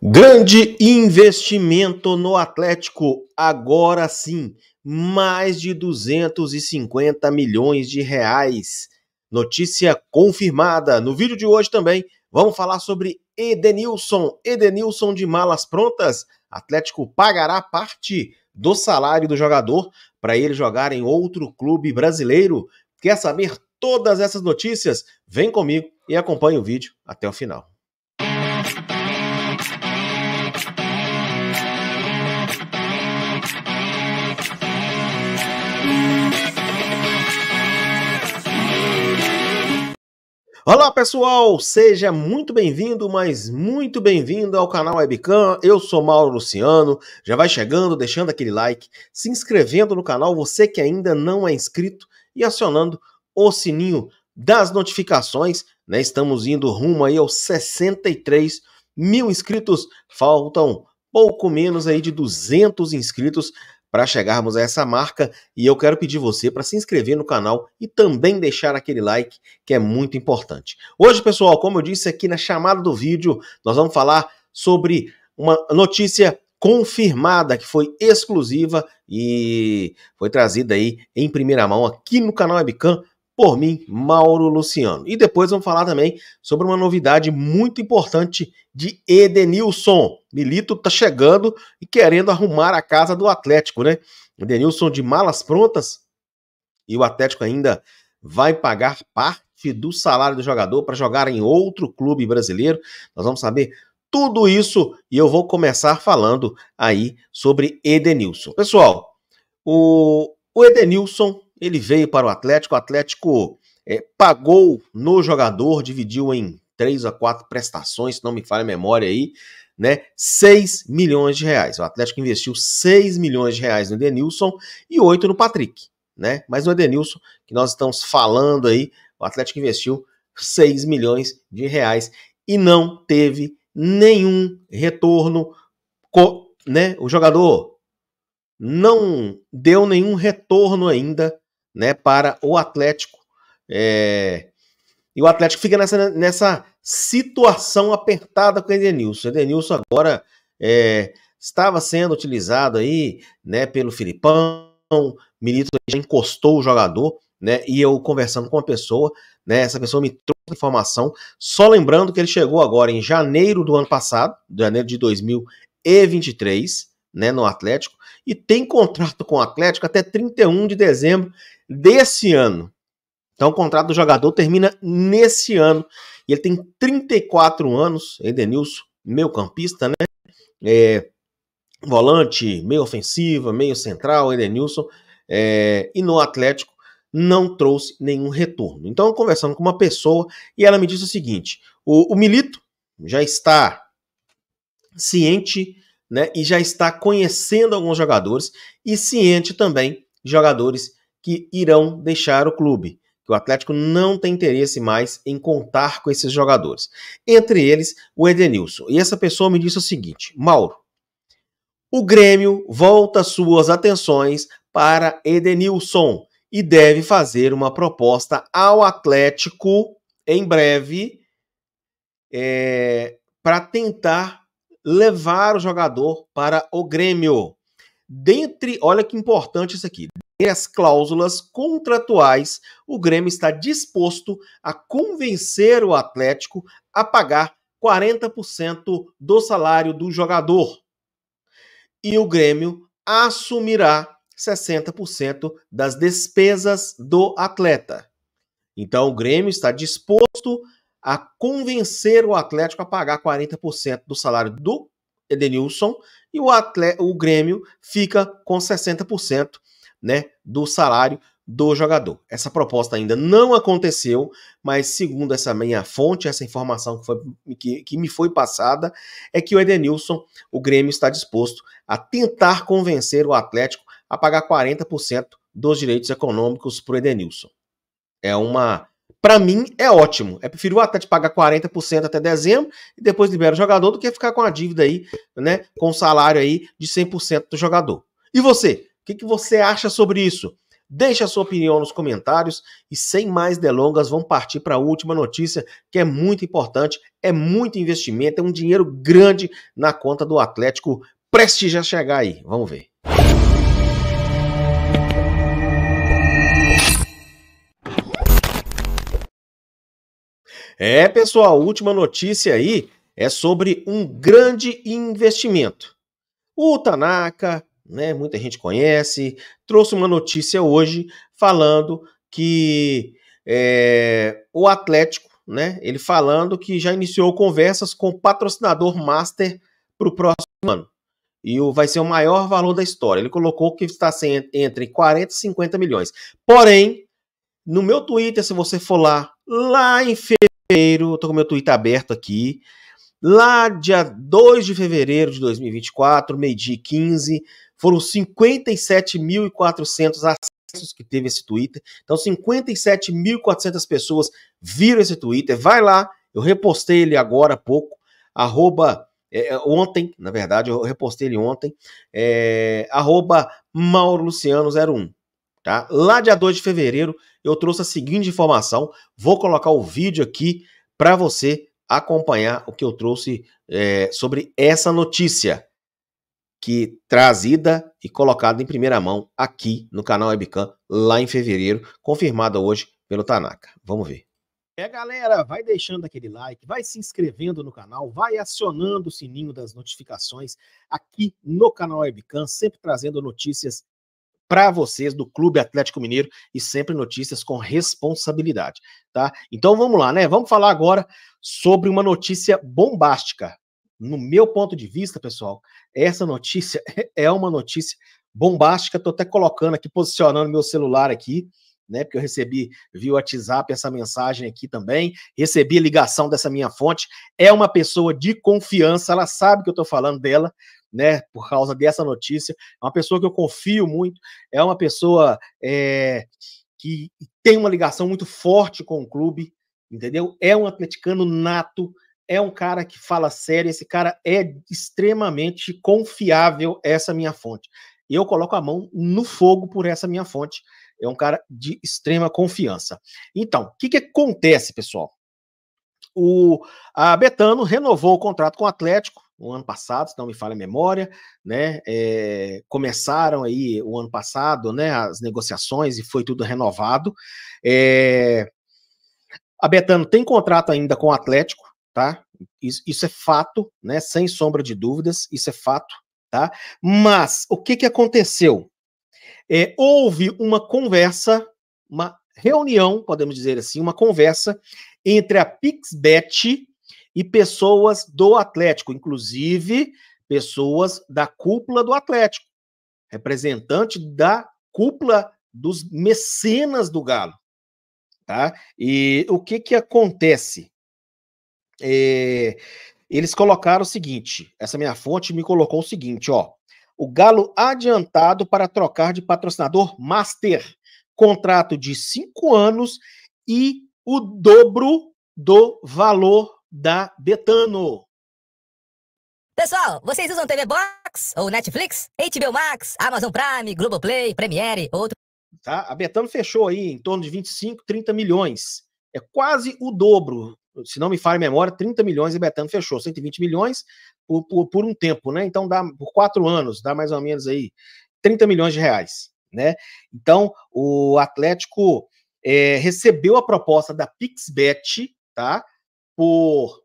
Grande investimento no Atlético, agora sim, mais de 250 milhões de reais. Notícia confirmada. No vídeo de hoje também vamos falar sobre Edenilson. Edenilson de malas prontas. Atlético pagará parte do salário do jogador para ele jogar em outro clube brasileiro. Quer saber todas essas notícias? Vem comigo e acompanhe o vídeo até o final. Olá pessoal, seja muito bem-vindo, mas muito bem-vindo ao canal Webcam. Eu sou Mauro Luciano. Já vai chegando, deixando aquele like, se inscrevendo no canal, você que ainda não é inscrito e acionando o sininho das notificações. Né? Estamos indo rumo aí aos 63 mil inscritos. Faltam pouco menos aí de 200 inscritos para chegarmos a essa marca e eu quero pedir você para se inscrever no canal e também deixar aquele like que é muito importante. Hoje, pessoal, como eu disse aqui na chamada do vídeo, nós vamos falar sobre uma notícia confirmada que foi exclusiva e foi trazida aí em primeira mão aqui no canal Webcam por mim, Mauro Luciano. E depois vamos falar também sobre uma novidade muito importante de Edenilson. Milito tá chegando e querendo arrumar a casa do Atlético, né? Edenilson de malas prontas e o Atlético ainda vai pagar parte do salário do jogador para jogar em outro clube brasileiro. Nós vamos saber tudo isso e eu vou começar falando aí sobre Edenilson. Pessoal, o, o Edenilson ele veio para o Atlético, o Atlético é, pagou no jogador, dividiu em três a quatro prestações, se não me falha a memória aí, né? 6 milhões de reais. O Atlético investiu 6 milhões de reais no Edenilson e 8 no Patrick, né? Mas no Edenilson, que nós estamos falando aí, o Atlético investiu 6 milhões de reais e não teve nenhum retorno, né? O jogador não deu nenhum retorno ainda né, para o Atlético. É... E o Atlético fica nessa, nessa situação apertada com o Edenilson. O Edenilson agora é, estava sendo utilizado aí né, pelo Filipão, Milito já encostou o jogador, né? E eu conversando com uma pessoa, né? Essa pessoa me trouxe informação, só lembrando que ele chegou agora em janeiro do ano passado, janeiro de 2023, né? No Atlético, e tem contrato com o Atlético até 31 de dezembro desse ano. Então o contrato do jogador termina nesse ano. E ele tem 34 anos, Edenilson, meio campista, né? É, volante, meio ofensiva, meio central, Edenilson. É, e no Atlético não trouxe nenhum retorno. Então, conversando com uma pessoa, e ela me disse o seguinte: o, o Milito já está ciente né, e já está conhecendo alguns jogadores e ciente também de jogadores que irão deixar o clube. Que o Atlético não tem interesse mais em contar com esses jogadores. Entre eles, o Edenilson. E essa pessoa me disse o seguinte: Mauro, o Grêmio volta suas atenções para Edenilson e deve fazer uma proposta ao Atlético em breve é, para tentar levar o jogador para o Grêmio. Dentre, olha que importante isso aqui as cláusulas contratuais, o Grêmio está disposto a convencer o Atlético a pagar 40% do salário do jogador. E o Grêmio assumirá 60% das despesas do atleta. Então o Grêmio está disposto a convencer o Atlético a pagar 40% do salário do Edenilson e o, atleta, o Grêmio fica com 60% né, do salário do jogador. Essa proposta ainda não aconteceu, mas segundo essa minha fonte, essa informação que, foi, que, que me foi passada, é que o Edenilson, o Grêmio está disposto a tentar convencer o Atlético a pagar 40% dos direitos econômicos para o Edenilson. É uma. Para mim, é ótimo. É preferir o Atlético pagar 40% até dezembro e depois libera o jogador do que ficar com a dívida aí, né? Com o salário aí de 100% do jogador. E você? Que, que você acha sobre isso? Deixe a sua opinião nos comentários e sem mais delongas, vamos partir para a última notícia que é muito importante, é muito investimento, é um dinheiro grande na conta do Atlético. Prestes a chegar aí, vamos ver. É, pessoal, última notícia aí é sobre um grande investimento. O Tanaka, né, muita gente conhece, trouxe uma notícia hoje falando que é, o Atlético, né, ele falando que já iniciou conversas com o patrocinador master para o próximo ano. E o, vai ser o maior valor da história. Ele colocou que está sem, entre 40 e 50 milhões. Porém, no meu Twitter, se você for lá, lá em fevereiro, estou com meu Twitter aberto aqui, Lá, dia 2 de fevereiro de 2024, meio-dia 15, foram 57.400 acessos que teve esse Twitter. Então, 57.400 pessoas viram esse Twitter. Vai lá, eu repostei ele agora há pouco, arroba, é, é ontem, na verdade, eu repostei ele ontem, é, arroba mauroluciano01. Tá? Lá, dia 2 de fevereiro, eu trouxe a seguinte informação. Vou colocar o vídeo aqui para você acompanhar o que eu trouxe é, sobre essa notícia que trazida e colocada em primeira mão aqui no canal Webcam lá em fevereiro, confirmada hoje pelo Tanaka. Vamos ver. É, galera, vai deixando aquele like, vai se inscrevendo no canal, vai acionando o sininho das notificações aqui no canal Webcam, sempre trazendo notícias para vocês do Clube Atlético Mineiro e sempre notícias com responsabilidade, tá? Então vamos lá, né? Vamos falar agora sobre uma notícia bombástica. No meu ponto de vista, pessoal, essa notícia é uma notícia bombástica. Estou até colocando aqui, posicionando meu celular aqui, né? Porque eu recebi via WhatsApp essa mensagem aqui também. Recebi a ligação dessa minha fonte. É uma pessoa de confiança, ela sabe que eu estou falando dela, né, por causa dessa notícia. É uma pessoa que eu confio muito, é uma pessoa é, que tem uma ligação muito forte com o clube, entendeu? É um atleticano nato, é um cara que fala sério, esse cara é extremamente confiável, essa minha fonte. Eu coloco a mão no fogo por essa minha fonte. É um cara de extrema confiança. Então, o que, que acontece, pessoal? O, a Betano renovou o contrato com o Atlético o ano passado, se não me falha a memória, né? É, começaram aí o ano passado, né? As negociações e foi tudo renovado. É, a Betano tem contrato ainda com o Atlético, tá? Isso, isso, é fato, né? Sem sombra de dúvidas, isso é fato, tá? Mas o que que aconteceu? É, houve uma conversa, uma reunião, podemos dizer assim, uma conversa entre a Pixbet e pessoas do Atlético, inclusive pessoas da cúpula do Atlético, representante da cúpula dos mecenas do Galo. Tá? E o que que acontece? É, eles colocaram o seguinte, essa minha fonte me colocou o seguinte, ó, o Galo adiantado para trocar de patrocinador master, contrato de cinco anos e o dobro do valor da Betano. Pessoal, vocês usam TV Box ou Netflix? HBO Max, Amazon Prime, Globoplay, Premiere, outro. Tá? A Betano fechou aí em torno de 25, 30 milhões. É quase o dobro. Se não me falha a memória, 30 milhões e Betano fechou. 120 milhões por, por, por um tempo, né? Então dá por quatro anos, dá mais ou menos aí 30 milhões de reais, né? Então o Atlético é, recebeu a proposta da Pixbet, tá? por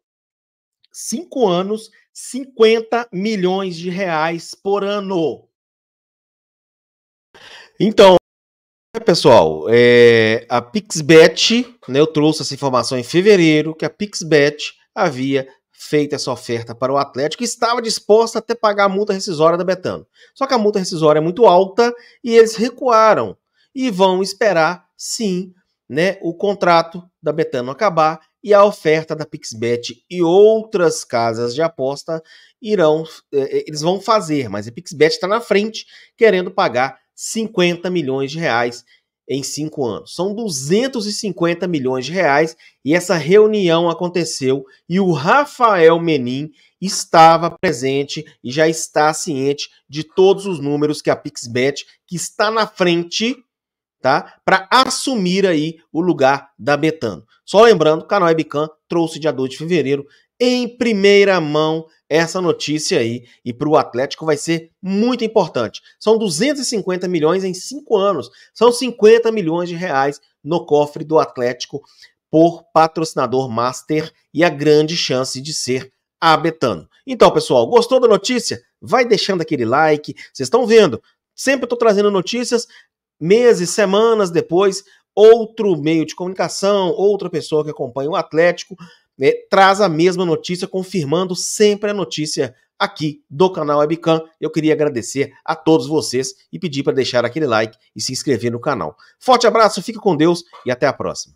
cinco anos, 50 milhões de reais por ano. Então, pessoal, é, a Pixbet, né, eu trouxe essa informação em fevereiro, que a Pixbet havia feito essa oferta para o Atlético e estava disposta até pagar a multa rescisória da Betano. Só que a multa rescisória é muito alta e eles recuaram e vão esperar, sim, né, o contrato da Betano acabar e a oferta da Pixbet e outras casas de aposta irão, eh, eh, eles vão fazer, mas a Pixbet está na frente, querendo pagar 50 milhões de reais em cinco anos. São 250 milhões de reais e essa reunião aconteceu e o Rafael Menin estava presente e já está ciente de todos os números que a Pixbet, que está na frente, tá? Para assumir aí o lugar da Betano. Só lembrando, o canal Webcam trouxe dia 2 de fevereiro em primeira mão essa notícia aí e para o Atlético vai ser muito importante. São 250 milhões em cinco anos, são 50 milhões de reais no cofre do Atlético por patrocinador master e a grande chance de ser a Betano. Então, pessoal, gostou da notícia? Vai deixando aquele like. Vocês estão vendo? Sempre estou trazendo notícias meses, semanas depois, outro meio de comunicação, outra pessoa que acompanha o Atlético, né, traz a mesma notícia, confirmando sempre a notícia aqui do canal Webcam. Eu queria agradecer a todos vocês e pedir para deixar aquele like e se inscrever no canal. Forte abraço, fique com Deus e até a próxima.